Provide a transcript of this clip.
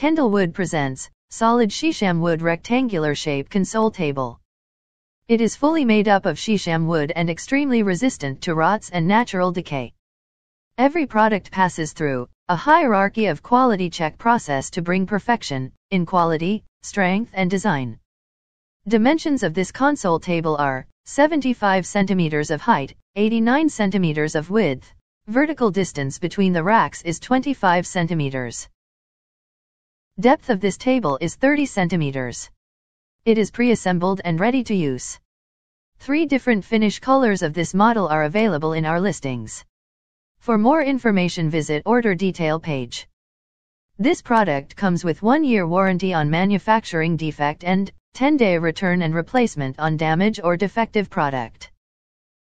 Kendalwood presents solid Shisham wood rectangular shape console table. It is fully made up of Shisham wood and extremely resistant to rots and natural decay. Every product passes through a hierarchy of quality check process to bring perfection in quality, strength and design. Dimensions of this console table are 75 centimeters of height, 89 centimeters of width. Vertical distance between the racks is 25 centimeters. Depth of this table is 30 centimeters. It is pre-assembled and ready to use. Three different finish colors of this model are available in our listings. For more information visit order detail page. This product comes with 1 year warranty on manufacturing defect and 10 day return and replacement on damage or defective product.